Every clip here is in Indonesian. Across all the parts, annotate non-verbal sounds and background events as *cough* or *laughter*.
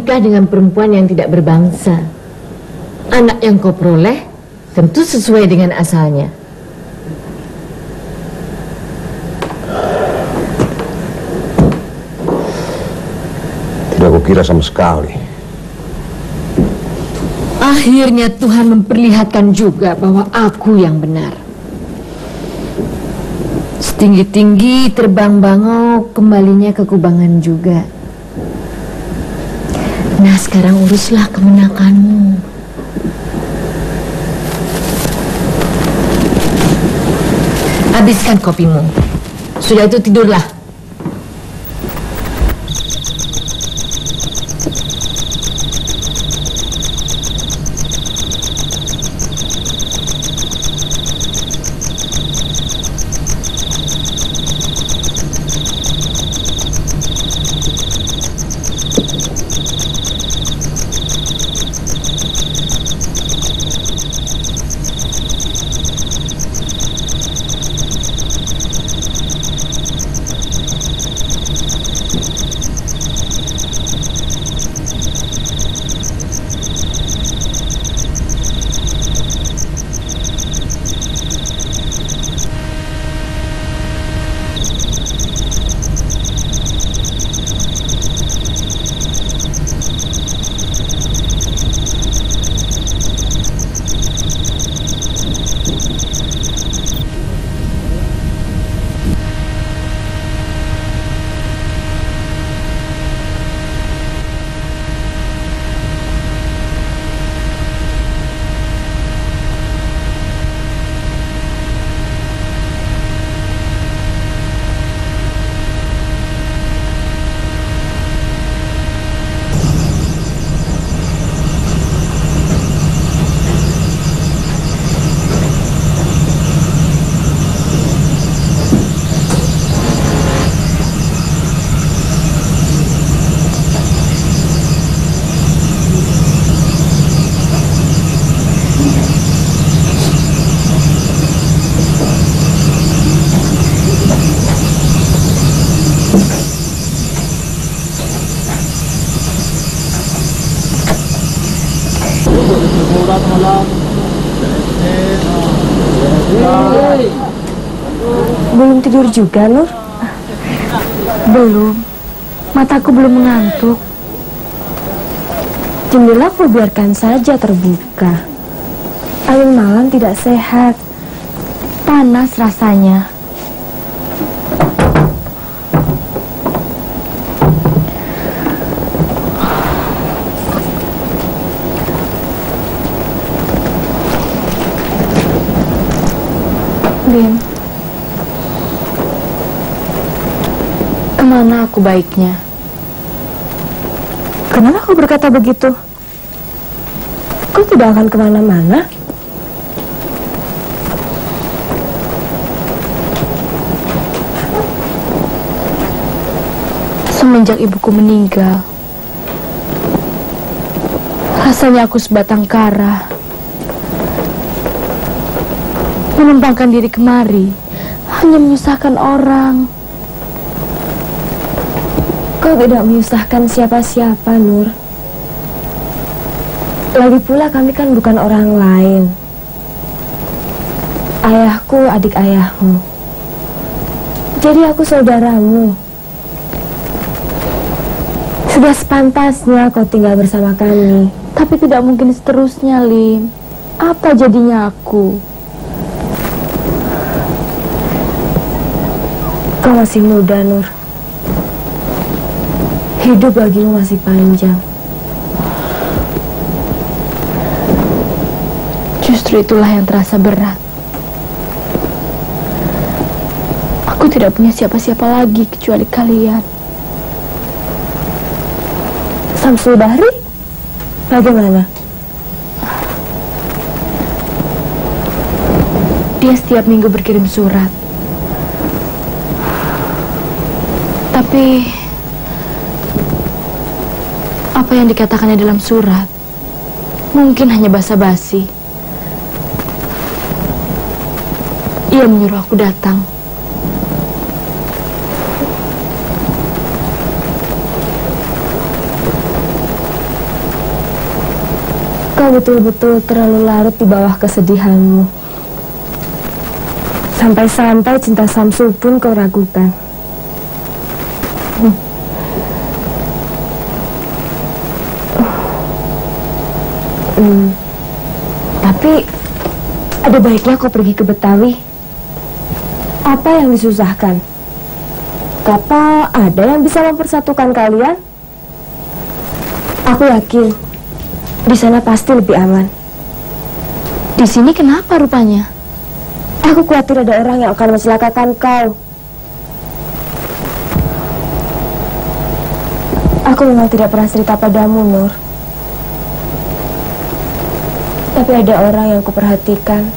menikah dengan perempuan yang tidak berbangsa. Anak yang kau peroleh tentu sesuai dengan asalnya. Tidak kukira sama sekali. Akhirnya Tuhan memperlihatkan juga bahwa aku yang benar. Setinggi-tinggi terbang bangau kembalinya ke kubangan juga. Nah sekarang uruslah kemenakanmu. Habiskan kopimu. Sudah itu tidurlah. Juga, Nur? Belum. Mataku belum mengantuk. Jendela ku biarkan saja terbuka. Angin malam tidak sehat. Panas rasanya. Lim, ke mana aku baiknya? Kenapa kau berkata begitu? Kau tidak akan ke mana-mana? Semenjak ibuku meninggal, rasanya aku sebatang kara. Menumpangkan diri kemari hanya menyusahkan orang. Kau tidak menyusahkan siapa-siapa, Nur. Lagi pula kami kan bukan orang lain. Ayahku adik ayahmu. Jadi aku saudaramu. Sudah sepantasnya kau tinggal bersama kami. Tapi tidak mungkin seterusnya, Lim. Apa jadinya aku? Kau masih muda, Nur. Hidup bagimu masih panjang. Justru itulah yang terasa berat. Aku tidak punya siapa-siapa lagi kecuali kalian. Samsul Bahri? Bagaimana? Dia setiap minggu berkirim surat. Tapi apa yang dikatakannya dalam surat mungkin hanya basa-basi. Ia menyuruh aku datang. Kau betul-betul terlalu larut di bawah kesedihanmu. Sampai-sampai cinta Samsu pun kau ragukan. Tapi ada baiknya kau pergi ke Betawi. Apa yang disusahkan? Kapal ada yang bisa mempersatukan kalian? Aku yakin di sana pasti lebih aman. Di sini kenapa rupanya? Aku khawatir ada orang yang akan mencelakakan kau. Aku memang tidak pernah cerita padamu, Nur. Tapi ada orang yang kuperhatikan,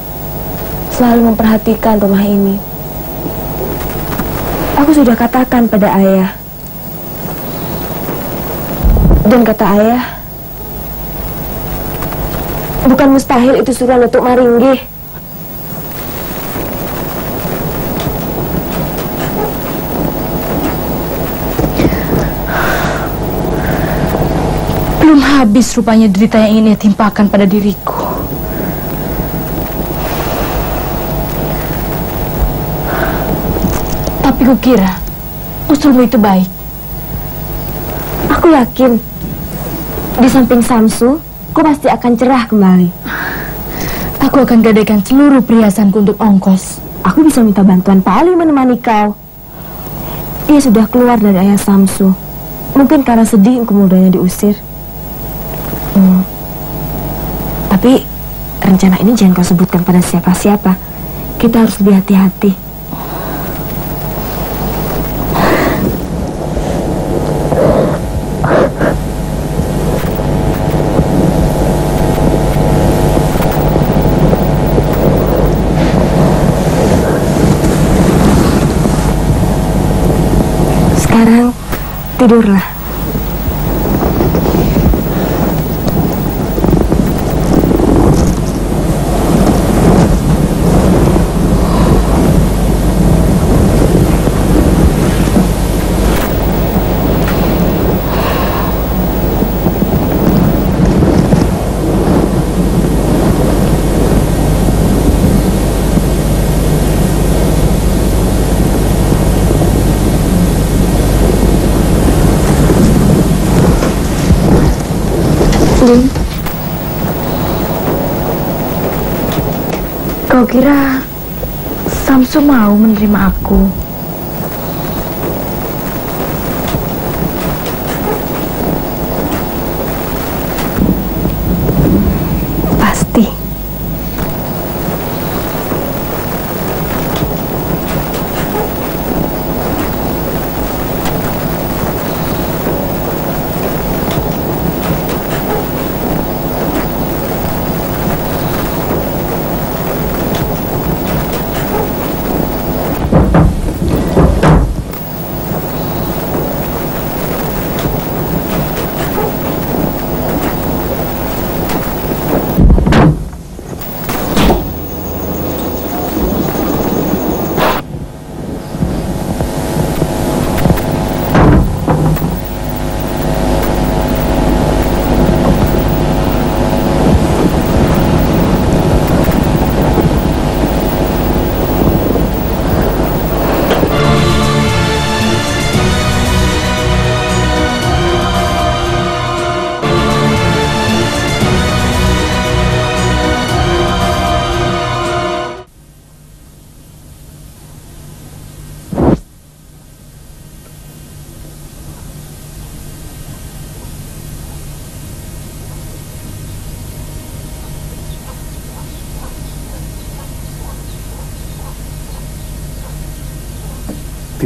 selalu memperhatikan rumah ini. Aku sudah katakan pada ayah. Dan kata ayah, bukan mustahil itu suruhan untuk Maringgih. Belum habis rupanya derita yang ingin ia timpakan pada diriku. Tapi kukira usulmu itu baik. Aku yakin di samping Samsu, kau pasti akan cerah kembali. Aku akan gadaikan seluruh perhiasanku untuk ongkos. Aku bisa minta bantuan Pak Ali menemani kau. Dia sudah keluar dari ayah Samsu. Mungkin karena sedih kemudiannya diusir. Hmm. Tapi rencana ini jangan kau sebutkan pada siapa-siapa. Kita harus lebih hati-hati. Sekarang tidurlah. Lim, Kira Samsu mau menerima aku?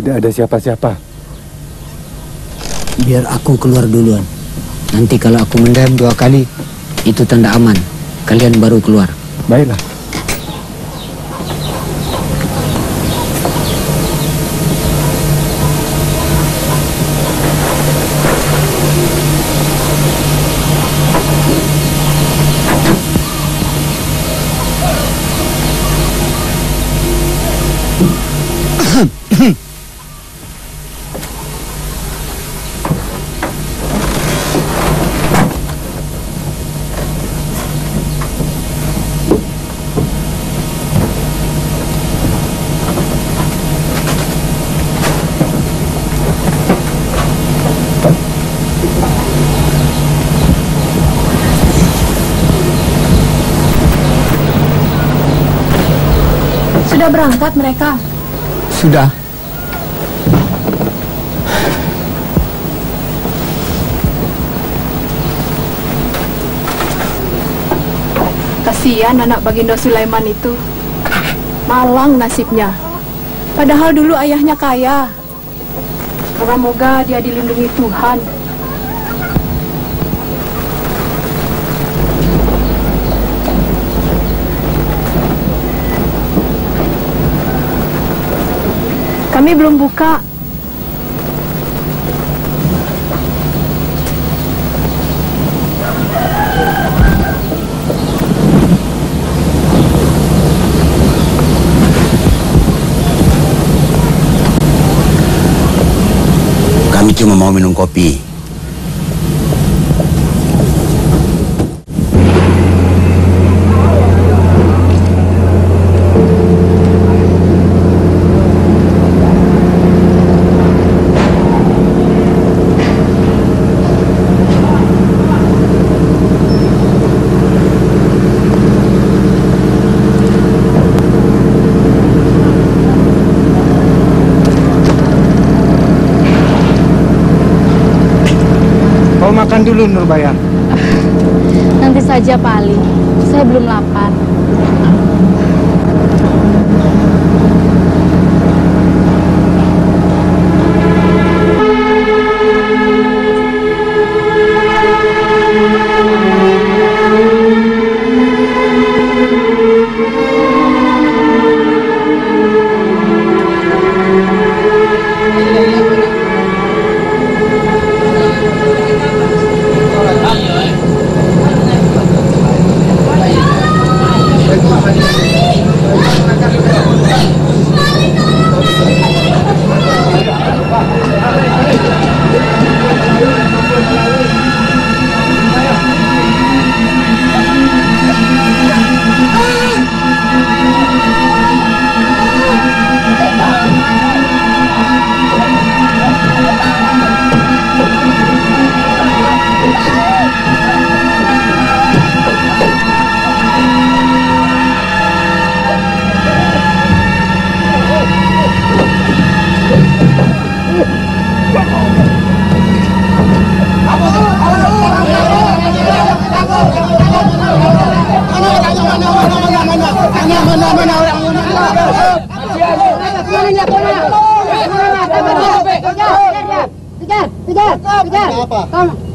Tidak ada siapa-siapa. Biar aku keluar duluan. Nanti kalau aku mendam dua kali, itu tanda aman. Kalian baru keluar. Baiklah. Sudah berangkat mereka? Sudah. Kasihan anak Baginda Sulaiman itu. Malang nasibnya. Padahal dulu ayahnya kaya. Moga-moga dia dilindungi Tuhan. Kami belum buka. Kami cuma mau minum kopi. Kau makan dulu Nurbaya. Nanti saja Pak Ali. Saya belum lapar.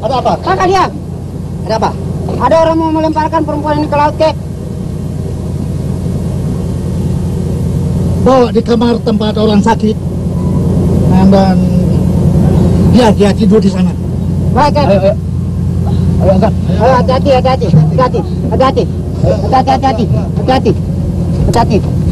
Ada apa? Kakak. Ada apa? Ada orang mau melemparkan perempuan ini ke laut, Kek. Bawa di kamar tempat orang sakit. Dan dia ya, dia ya, tidur di sana. Baik, Kek. Ayo, ayo. Ayo, angkat. Ayo, hati-hati, hati-hati. Hati-hati, hati-hati. Hati-hati, hati-hati. Pecati. itu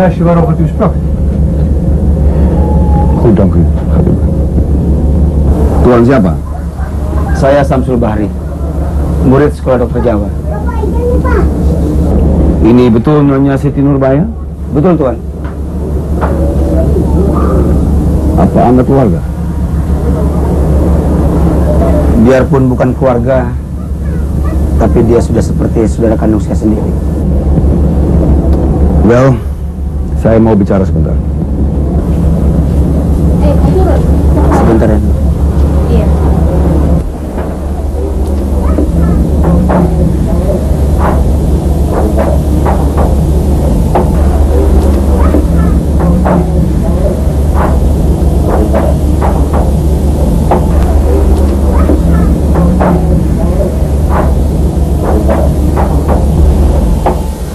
meisje waarover u sprak. Goed, dank u. Gaat u maar. Tuan siapa? Saya Samsul Bahri, murid sekolah dokter Jawa. Ini betul Nyonya Siti Nurbaya? Betul, Tuan. Apa anda keluarga? Biarpun bukan keluarga, tapi dia sudah seperti saudara kandung saya sendiri. Well, saya mau bicara sebentar. Sebentar ya.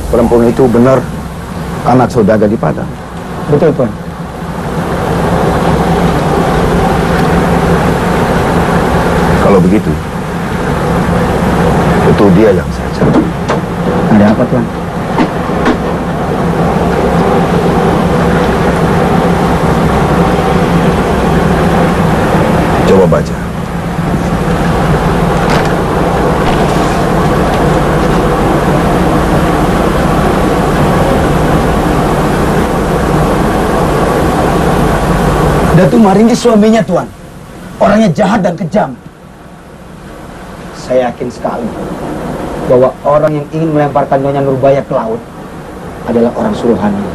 Perempuan itu benar anak saudagar di Padang. Betul, Tuan. Kalau begitu, itu dia yang saya Ada apa tuan? Coba baca. Datu Maringgi suaminya tuan. Orangnya jahat dan kejam. Saya yakin sekali bahwa orang yang ingin melemparkan Nyonya Nurbaya ke laut adalah orang suruhannya.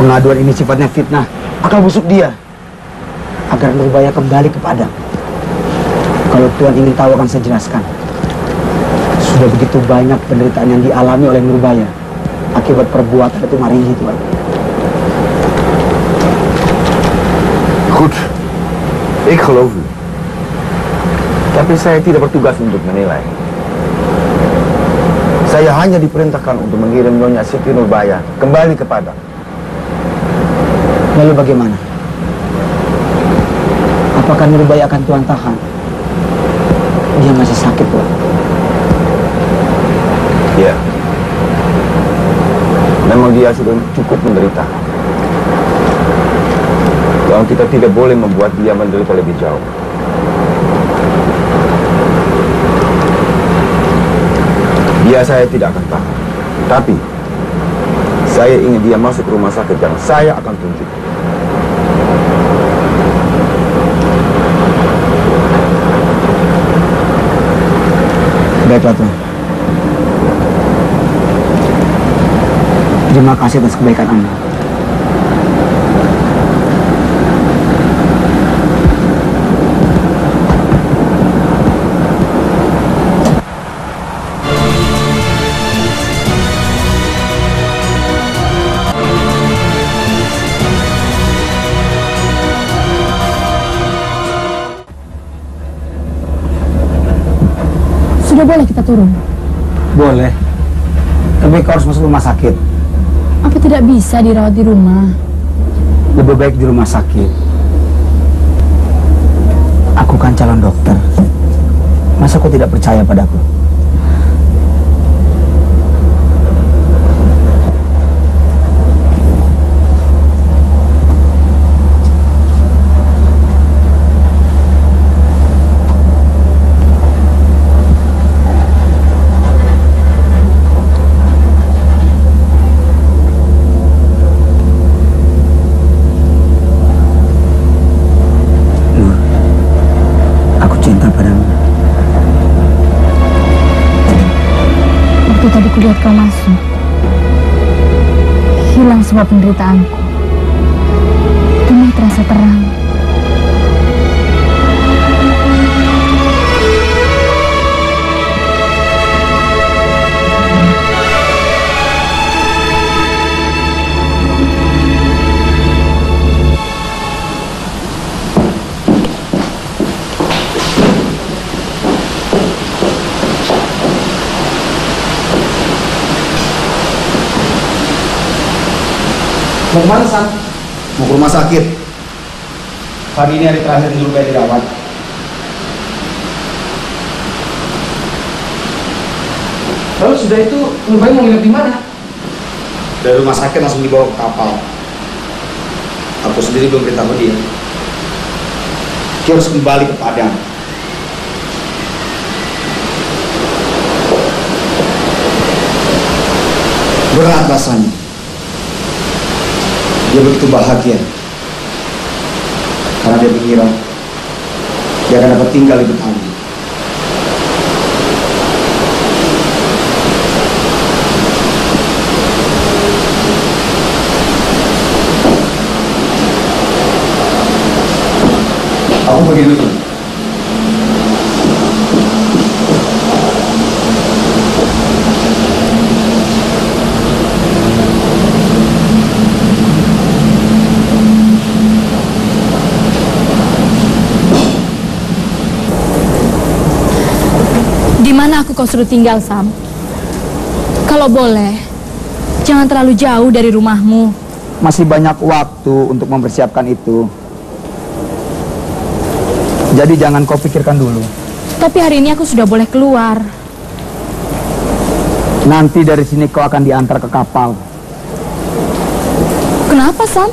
Pengaduan ini sifatnya fitnah, akal busuk dia agar Nurbaya kembali ke Padang. Kalau Tuhan ingin tahu akan saya jelaskan. Sudah begitu banyak penderitaan yang dialami oleh Nurbaya akibat perbuatan itu Maringgi Tuhan. Goed, ik geloof u. Tapi saya tidak bertugas untuk menilai. Saya hanya diperintahkan untuk mengirim Nyonya Siti Nurbaya kembali ke Padang. Lalu bagaimana? Apakah Nurbaya akan Tuhan tahan? Dia masih sakit, Tuhan. Ya. Memang dia sudah cukup menderita. Dan kita tidak boleh membuat dia menderita lebih jauh. Dia saya tidak akan tahan. Tapi, saya ingin dia masuk rumah sakit yang saya akan tunjuk. Baiklah, Tuhan. Terima kasih atas kebaikan Anda. Sudah boleh kita turun. Boleh. Tapi kau harus masuk rumah sakit. Apa tidak bisa dirawat di rumah? Lebih baik di rumah sakit. Aku kan calon dokter. Masa kau tidak percaya padaku? Semua Mau ke mana, San? Mau ke rumah sakit. Hari ini hari terakhir Nurbaya dirawat. Lalu sudah itu Nurbaya mau nginep di mana? Dari rumah sakit langsung dibawa ke kapal. Aku sendiri belum beritahu dia. Dia harus kembali ke Padang. Berat rasanya. Dia begitu bahagia. Karena dia mengira dia akan dapat tinggal di Betawi. Aku pergi dulu. Di mana aku kau suruh tinggal, Sam? Kalau boleh, jangan terlalu jauh dari rumahmu. Masih banyak waktu untuk mempersiapkan itu. Jadi jangan kau pikirkan dulu. Tapi hari ini aku sudah boleh keluar. Nanti dari sini kau akan diantar ke kapal. Kenapa, Sam?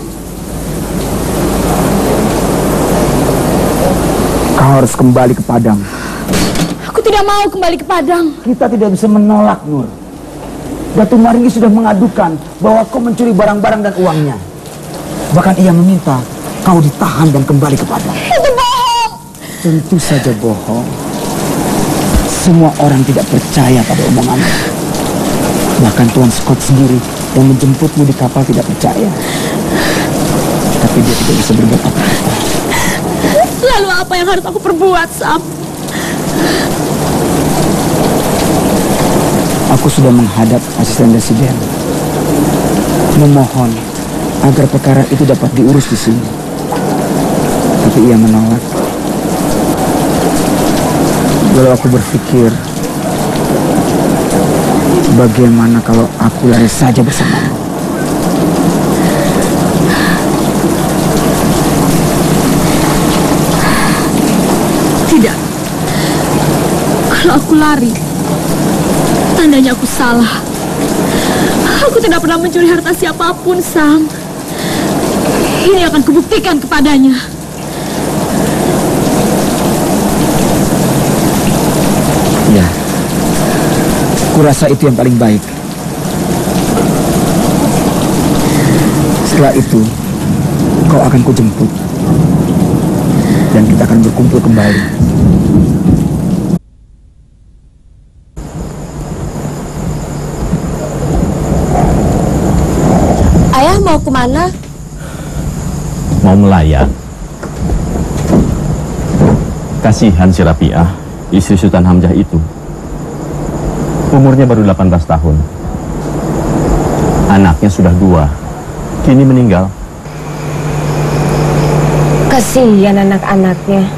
Kau harus kembali ke Padang. Aku tidak mau kembali ke Padang. Kita tidak bisa menolak, Nur. Datu Maringi sudah mengadukan bahwa kau mencuri barang-barang dan uangnya. Bahkan ia meminta kau ditahan dan kembali ke Padang. Itu bohong. Tentu saja bohong. Semua orang tidak percaya pada omonganmu. Bahkan Tuan Scott sendiri yang menjemputmu di kapal tidak percaya. Tapi dia tidak bisa berbuat apa-apa. Lalu apa yang harus aku perbuat, Sam? Aku sudah menghadap asisten residen. Memohon agar perkara itu dapat diurus di sini. Tapi ia menolak. Lalu aku berpikir, bagaimana kalau aku lari saja bersamamu? Tidak. Kalau aku lari, tandanya aku salah. Aku tidak pernah mencuri harta siapa pun, Sam. Ini akan kubuktikan kepadanya. Ya, kurasa itu yang paling baik. Setelah itu, kau akan kujemput. Dan kita akan berkumpul kembali. Ke mana? Mau melayat. Kasihan si Rapiah, istri Sultan Hamzah itu. Umurnya baru 18 tahun. Anaknya sudah dua. Kini meninggal. Kasihan anak-anaknya.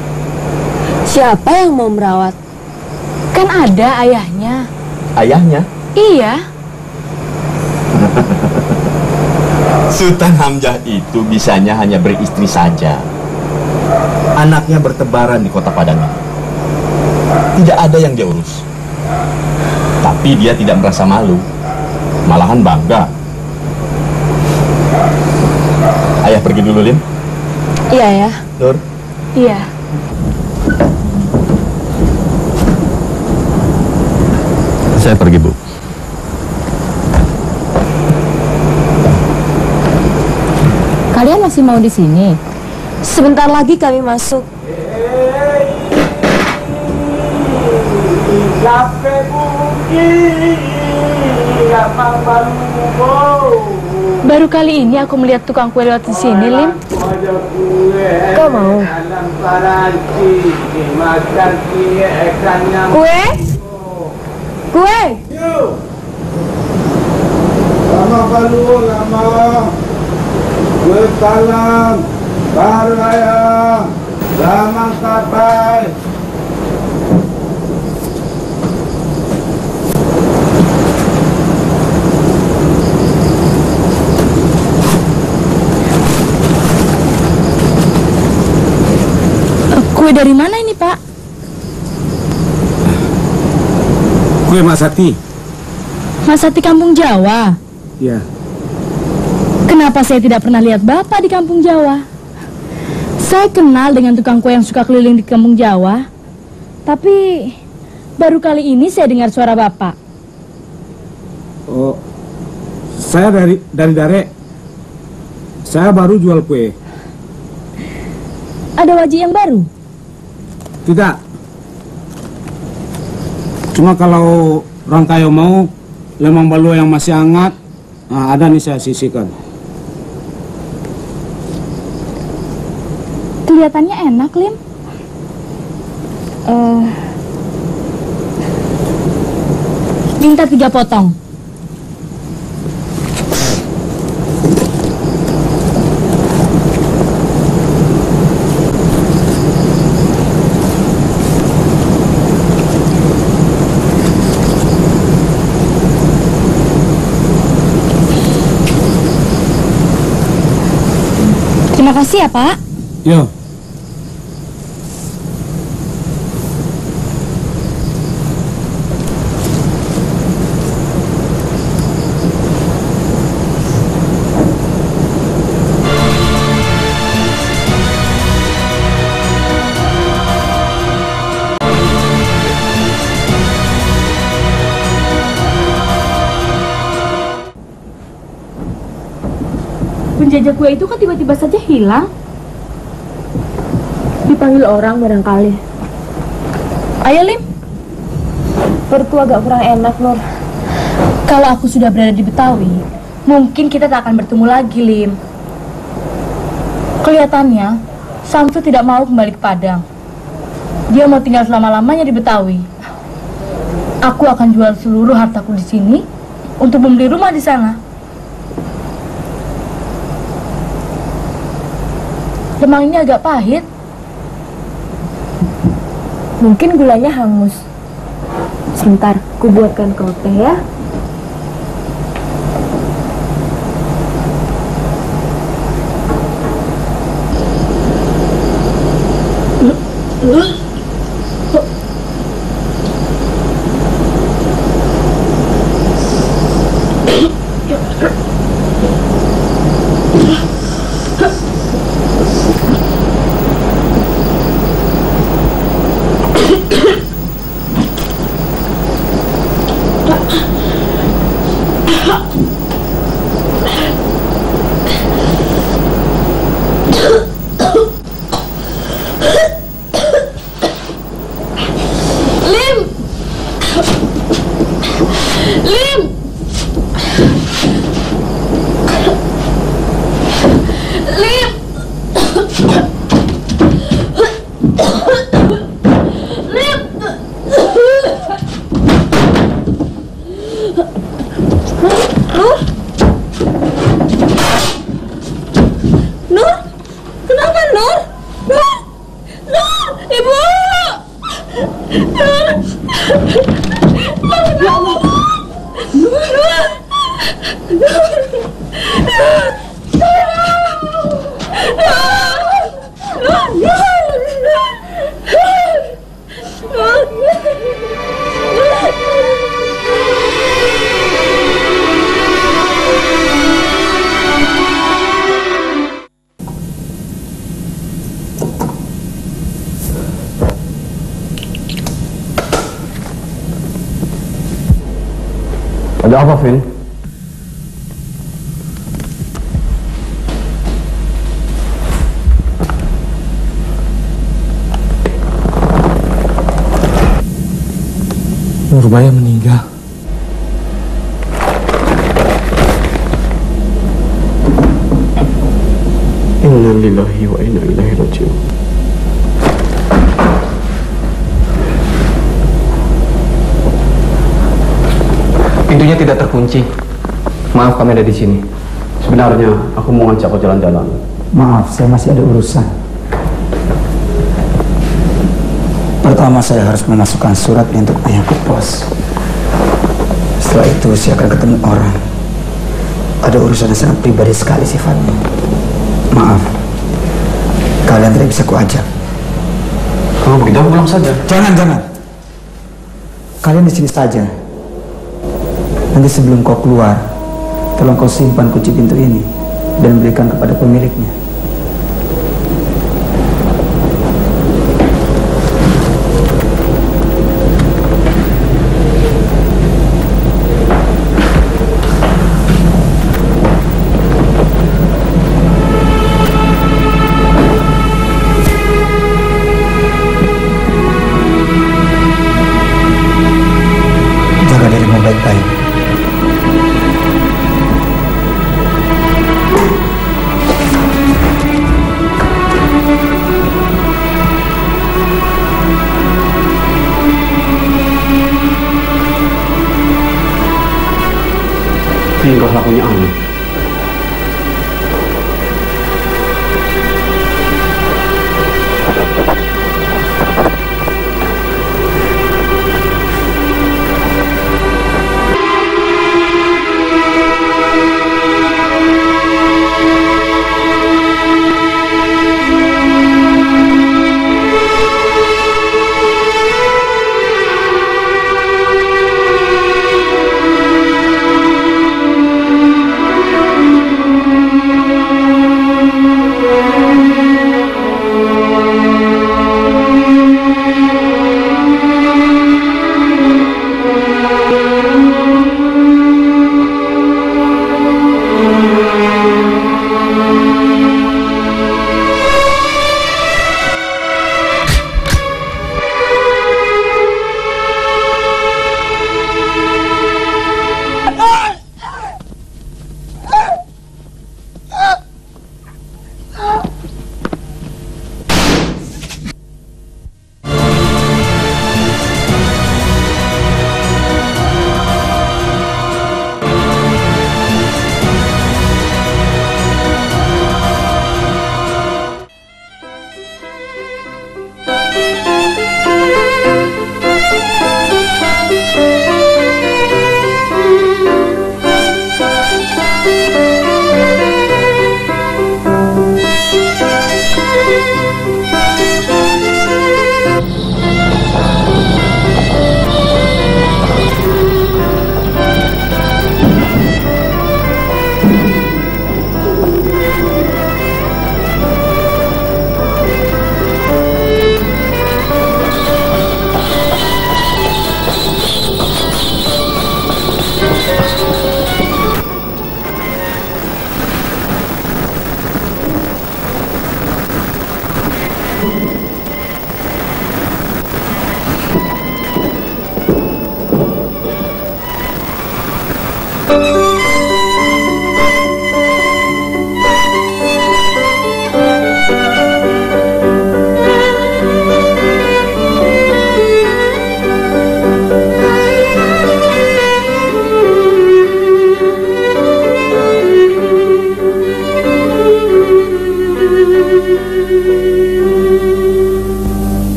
Siapa yang mau merawat? Kan ada ayahnya. Ayahnya? Iya. *laughs* Sultan Hamzah itu bisanya hanya beristri saja. Anaknya bertebaran di kota Padang. ini. Tidak ada yang dia urus. Tapi dia tidak merasa malu. Malahan bangga. Ayah pergi dulu, Lim. Iya ya. Nur. Iya. Saya pergi, Bu. Kalian masih mau di sini? Sebentar lagi kami masuk. Baru kali ini aku melihat tukang kue lewat di sini, Lim. Kau mau? Kue? Kue? Lama balu, lama. Gue salam. Baru ayah. Lama sampai. Kue dari mana ini, Pak? Gue Mak Sakti. Mas Sati Kampung Jawa. Ya. Kenapa saya tidak pernah lihat Bapak di Kampung Jawa? Saya kenal dengan tukang kue yang suka keliling di Kampung Jawa. Tapi baru kali ini saya dengar suara Bapak. Oh, saya dari dari Dare. Saya baru jual kue. Ada wajib yang baru? Tidak. Cuma kalau orang kayo mau lemang balua yang masih hangat, nah, ada nih saya sisihkan. Kelihatannya enak, Lim. Eh, minta tiga potong. Terima kasih ya, Pak. Yo, penjajah kue itu kan tiba-tiba saja hilang. Dipanggil orang barangkali. Ayo Lim, Pertu agak kurang enak, Nur. kalau aku sudah berada di Betawi, mungkin kita tak akan bertemu lagi, Lim. Kelihatannya, Samsu tidak mau kembali ke Padang. Dia mau tinggal selama-lamanya di Betawi. Aku akan jual seluruh hartaku di sini untuk membeli rumah di sana. Lemang ini agak pahit. Mungkin gulanya hangus. Sebentar, ku buatkan kau teh ya. Lim! Vin? Nurbaya meninggal. Inna lillahi wa inna ilaihi raji'un. Pintunya tidak terkunci. Maaf kami ada di sini. Sebenarnya aku mau ngajak kau jalan-jalan. Maaf, saya masih ada urusan. Pertama saya harus memasukkan surat untuk ayah ke pos. Setelah itu saya akan ketemu orang. Ada urusan yang sangat pribadi sekali sifatnya. Maaf, kalian tidak bisa kuajak. Kalau begitu aku pulang saja. Jangan, jangan. Kalian di sini saja. Nanti sebelum kau keluar, tolong kau simpan kunci pintu ini dan berikan kepada pemiliknya. Tingkah lakunya aneh. Kau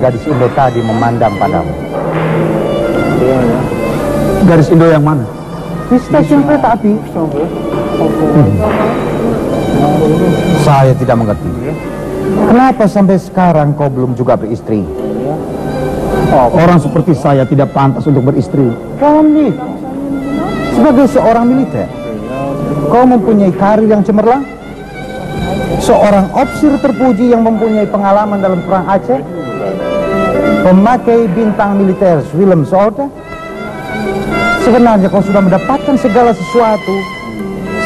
gadis Indo tadi memandang padamu. Garis Indo yang mana? Di stasiun kereta api. Hmm. Saya tidak mengerti. Kenapa sampai sekarang kau belum juga beristri? Orang seperti saya tidak pantas untuk beristri. Kami sebagai seorang militer, kau mempunyai karir yang cemerlang. Seorang ofisir terpuji yang mempunyai pengalaman dalam perang Aceh, pemakai bintang militer Willem Solda. Sebenarnya kau sudah mendapatkan segala sesuatu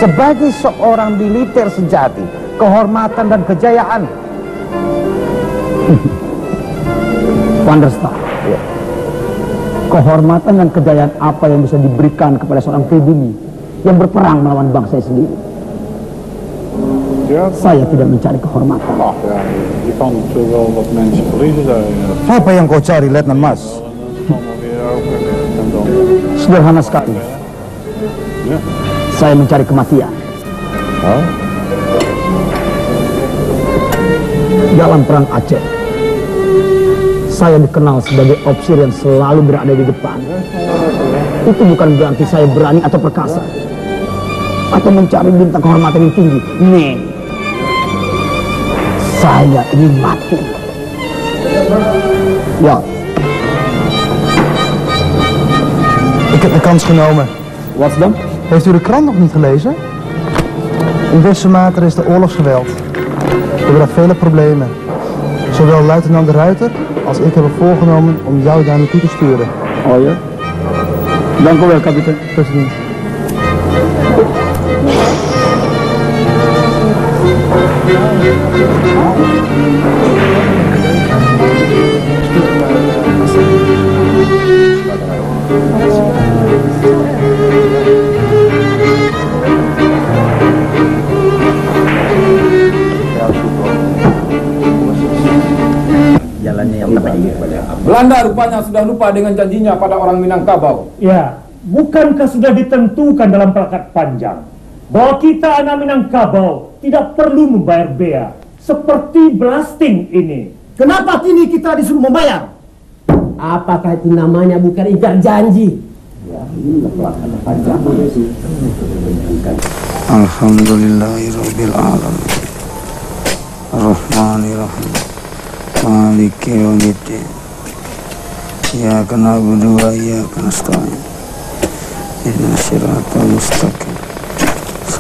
sebagai seorang militer sejati, kehormatan dan kejayaan. *laughs* Wanderstar. Kehormatan dan kejayaan apa yang bisa diberikan kepada seorang pribumi yang berperang melawan bangsa sendiri? Saya tidak mencari kehormatan. Daar. Apa yang kau cari, Letnan Mas? Sederhana sekali. Saya mencari kematian. Dalam perang Aceh, saya dikenal sebagai ofisir yang selalu berada di depan. Itu bukan berarti saya berani atau perkasa. Atau mencari bintang kehormatan yang tinggi. Nih, saya ingin mati. Ja. Ik heb de kans genomen. Wat dan? Heeft u de krant nog niet gelezen? In Westermater is de oorlogsgeweld. We hebben daar vele problemen. Zowel luitenant de Ruiter als ik hebben voorgenomen om jou daar naartoe te sturen. Oh ja? Dank u wel, kapitein. President. Belanda rupanya sudah lupa dengan janjinya pada orang Minangkabau. Ya, bukankah sudah ditentukan dalam plakat panjang bahwa kita anak Minangkabau tidak perlu membayar bea seperti blasting ini? Kenapa kini kita disuruh membayar? Apakah itu namanya bukan ikat janji? Alhamdulillahirabbil alamin. Arrahmanirrahim. Maliki yaumiddin. Iyyaka na'budu wa iyyaka nasta'in. Ihdinas siratal mustaqim.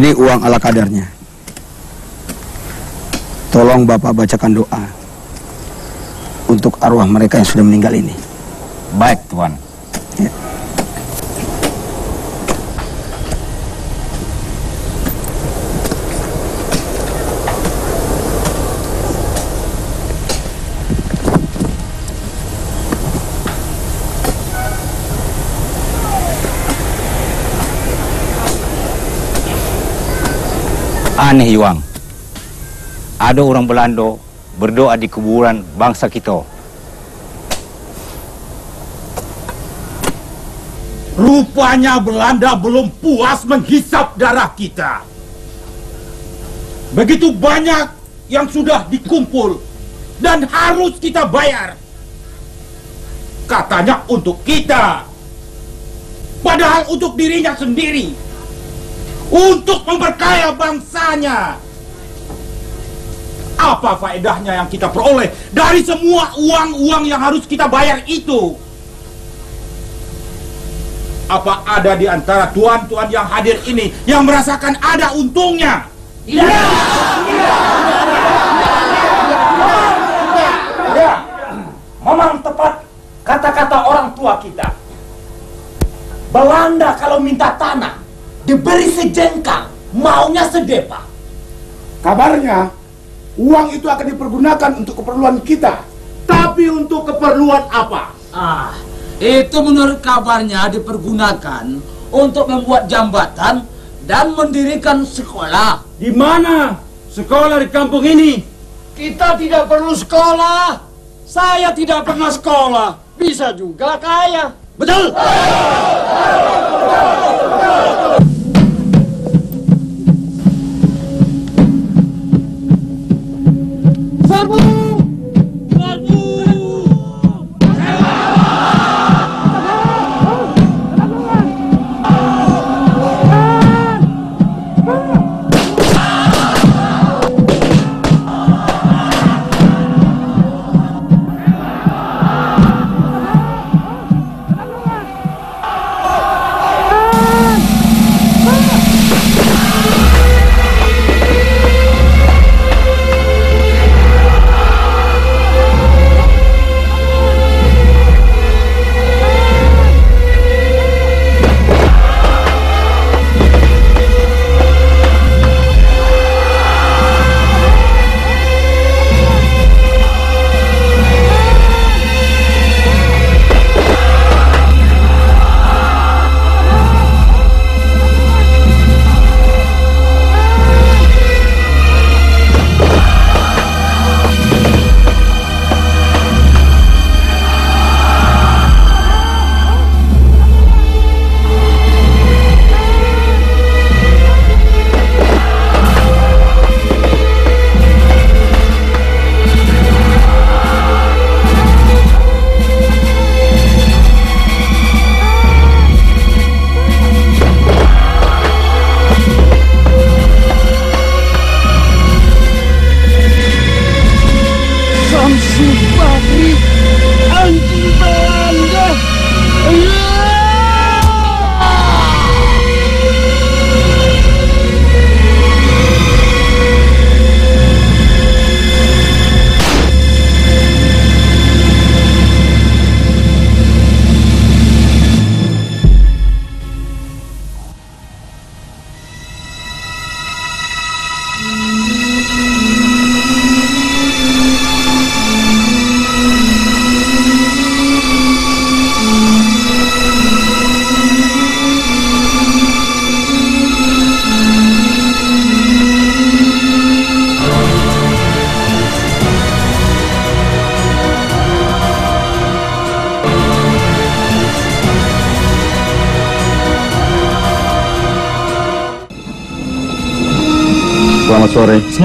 ini uang ala kadarnya. Tolong Bapak bacakan doa untuk arwah mereka yang sudah meninggal ini. Baik, Tuan. Aneh, Iwang. Ada orang Belanda berdoa di kuburan bangsa kita. Rupanya Belanda belum puas menghisap darah kita. Begitu banyak yang sudah dikumpul dan harus kita bayar. Katanya untuk kita. Padahal untuk dirinya sendiri. Untuk memperkaya bangsanya. Apa faedahnya yang kita peroleh dari semua uang-uang yang harus kita bayar itu? Apa ada di antara tuan-tuan yang hadir ini yang merasakan ada untungnya? Tidak. Ya, memang tepat kata-kata orang tua kita. Belanda kalau minta tanah diberi sejengkal, maunya sedepa. Kabarnya, uang itu akan dipergunakan untuk keperluan kita. Tapi untuk keperluan apa? Ah, itu menurut kabarnya dipergunakan untuk membuat jambatan dan mendirikan sekolah. Di mana sekolah di kampung ini? Kita tidak perlu sekolah. Saya tidak pernah sekolah. Bisa juga kaya. Betul. Serbu! Samsu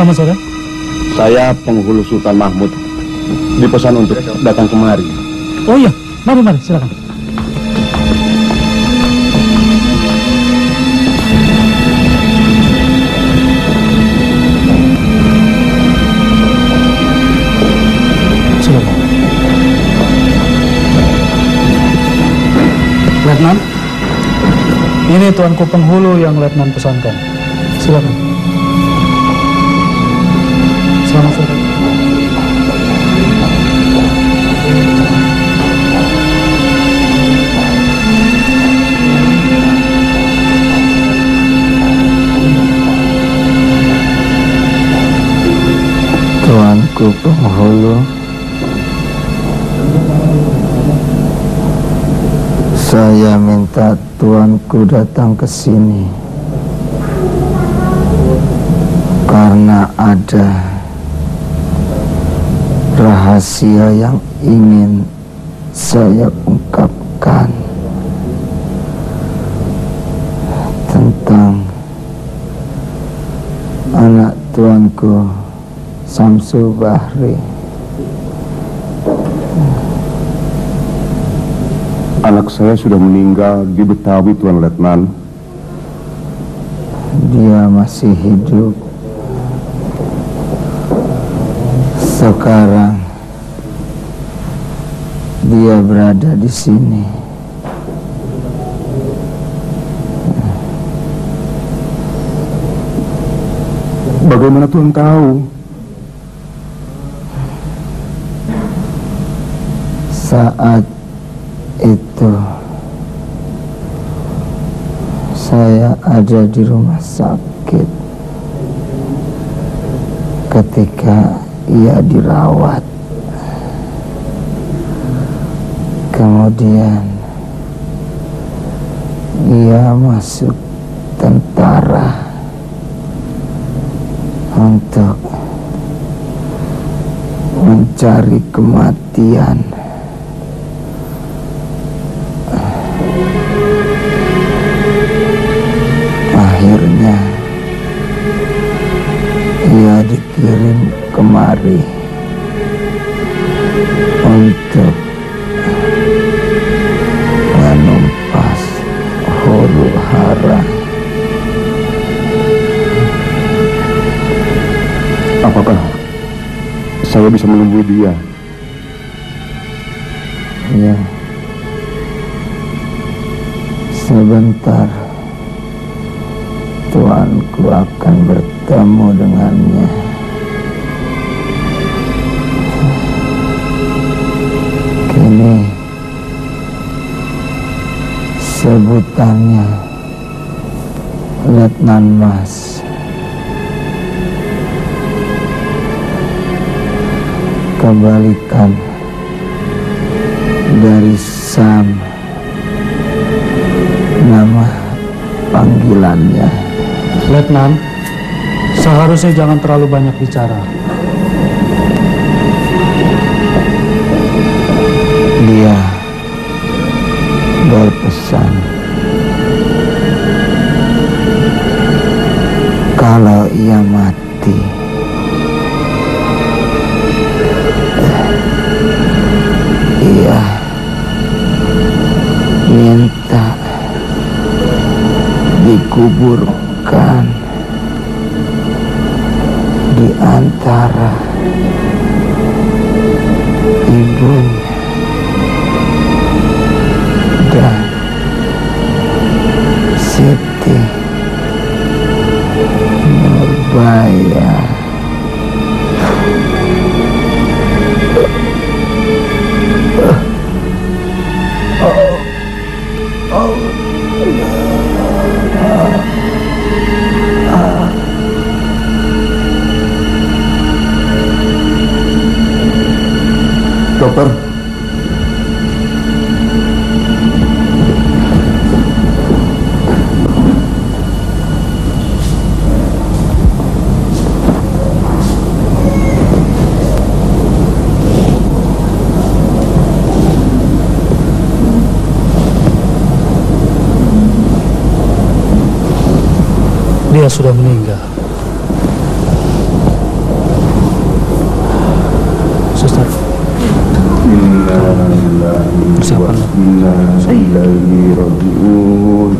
Selamat sore. Saya penghulu Sultan Mahmud. Dipesan untuk datang kemari. Oh iya, mari mari silakan. Silakan. Letnan, ini tuanku penghulu yang Letnan pesankan. Silakan. Saya minta tuanku datang ke sini. Karena ada rahasia yang ingin saya ungkapkan tentang anak tuanku Samsul Bahri. Anak saya sudah meninggal di Betawi, Tuan Letnan. Dia masih hidup. Sekarang dia berada di sini. Bagaimana Tuan tahu? Saat itu saya ada di rumah sakit ketika ia dirawat. Kemudian ia masuk tentara untuk mencari kematian. Akhirnya ia dikirim kemari untuk menumpas huru hara. Apakah saya bisa menemui dia? Ya. Sebentar akan bertemu dengannya. Kini sebutannya Letnan Mas. Kebalikan dari Sam nama panggilannya. Letnan, seharusnya jangan terlalu banyak bicara. Dia berpesan kalau ia mati ia minta dikuburkan di antara ibunya dan Siti Nurbaya. Dokter, Dia sudah meninggal. Suster, Persiapan. Bismillahirrahmanirrahim.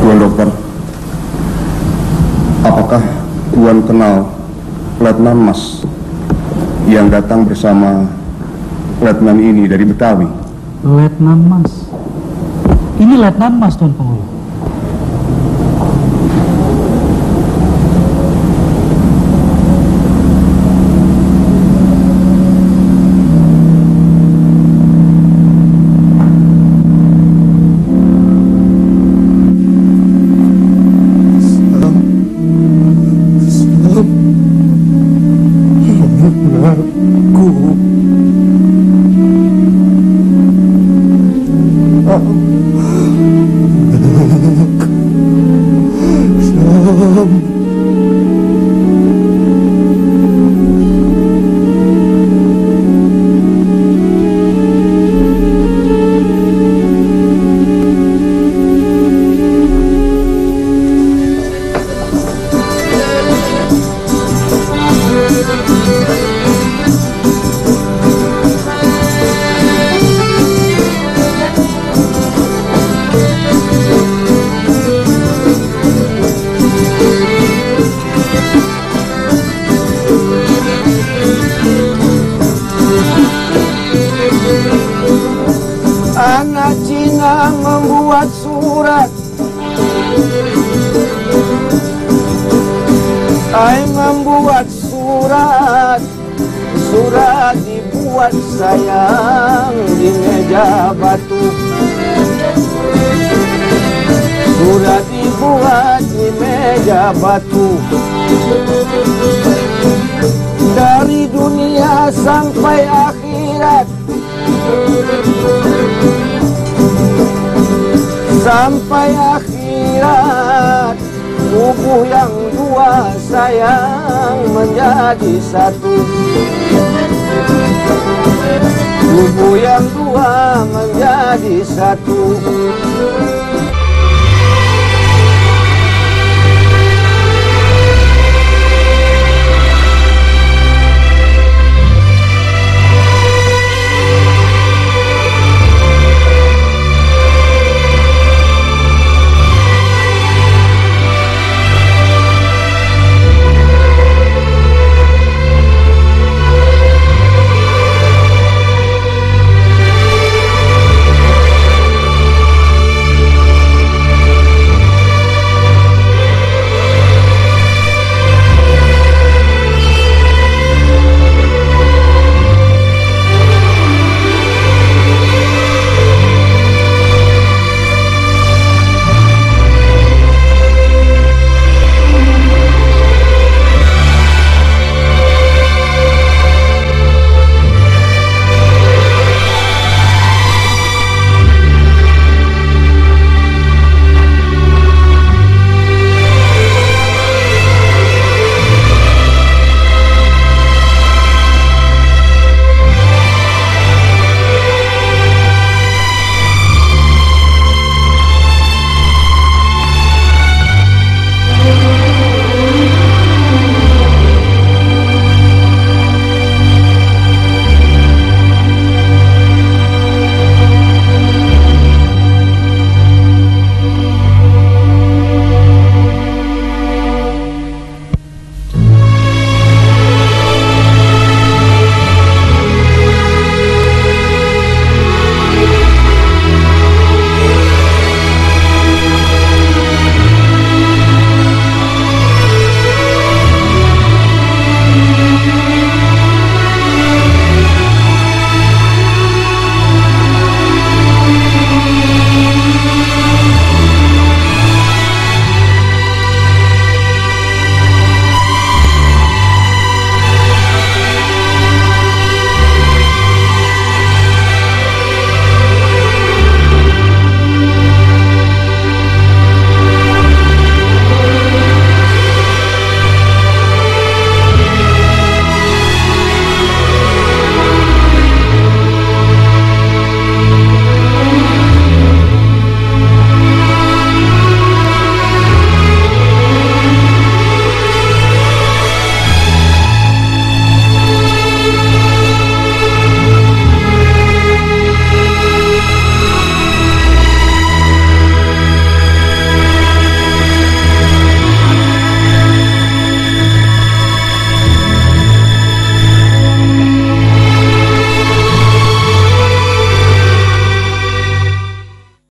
Tuan dokter, apakah Kenal Letnan Mas yang datang bersama Letnan ini dari Betawi? Letnan Mas. Ini Letnan Mas, Tuan Penghulu. Sampai akhirat. Sampai akhirat. Tubuh yang dua sayang menjadi satu. Tubuh yang dua menjadi satu